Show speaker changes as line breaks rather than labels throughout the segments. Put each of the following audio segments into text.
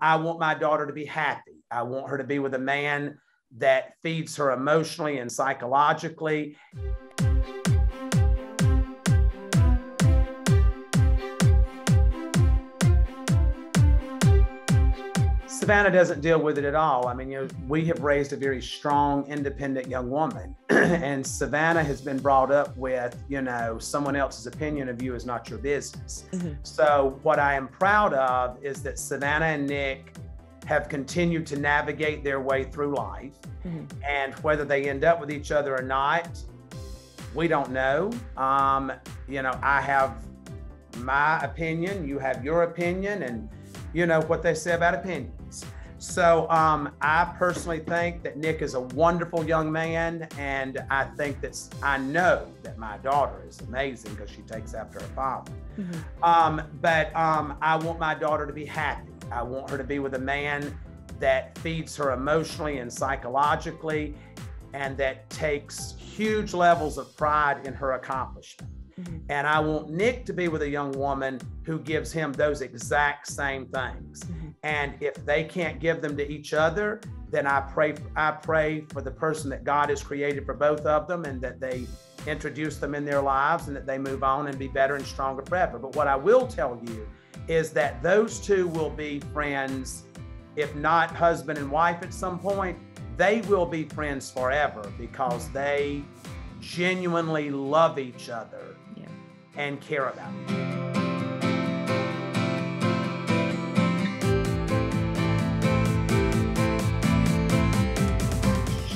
I want my daughter to be happy. I want her to be with a man that feeds her emotionally and psychologically. Savannah doesn't deal with it at all. I mean, you know, we have raised a very strong, independent young woman, and Savannah has been brought up with, you know, someone else's opinion of you is not your business. Mm-hmm. So, what I am proud of is that Savannah and Nic have continued to navigate their way through life, mm-hmm. and whether they end up with each other or not, we don't know. Um, you know, I have my opinion, you have your opinion, and you know what they say about opinions. So um, I personally think that Nic is a wonderful young man, and I think that I know that my daughter is amazing because she takes after her father. Mm-hmm. Um, but um, I want my daughter to be happy. I want her to be with a man that feeds her emotionally and psychologically, and that takes huge levels of pride in her accomplishment. Mm-hmm. And I want Nic to be with a young woman who gives him those exact same things. Mm-hmm. And if they can't give them to each other, then I pray I pray for the person that God has created for both of them and that they introduce them in their lives and that they move on and be better and stronger forever. But what I will tell you is that those two will be friends, if not husband and wife at some point, they will be friends forever because they genuinely love each other and care about.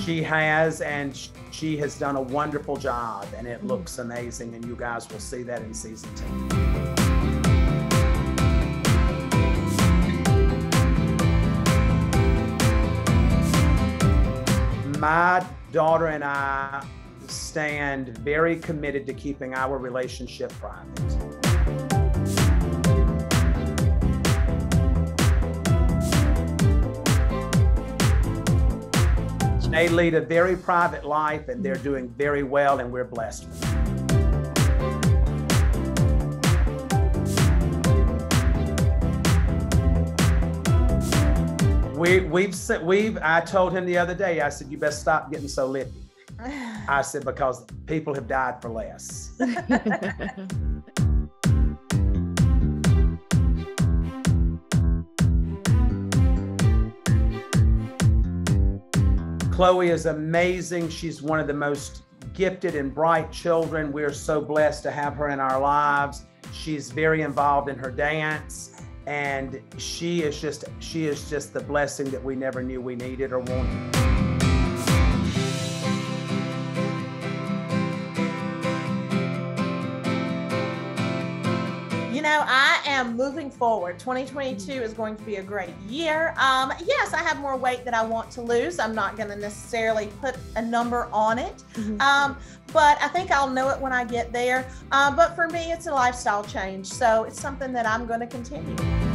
She has, and she has done a wonderful job, and it looks amazing. And you guys will see that in season two. my daughter and I stand very committed to keeping our relationship private. They lead a very private life and they're doing very well, and we're blessed We, we've, we've, I told him the other day, I said, you best stop getting so lippy. I said, because people have died for less. Chloe is amazing. She's one of the most gifted and bright children. We're so blessed to have her in our lives. She's very involved in her dance and she is just she is just the blessing that we never knew we needed or wanted.
I am moving forward. 2022 is going to be a great year. Um, yes, I have more weight that I want to lose. I'm not going to necessarily put a number on it, mm-hmm. um, but I think I'll know it when I get there. Uh, but for me, it's a lifestyle change. So it's something that I'm going to continue.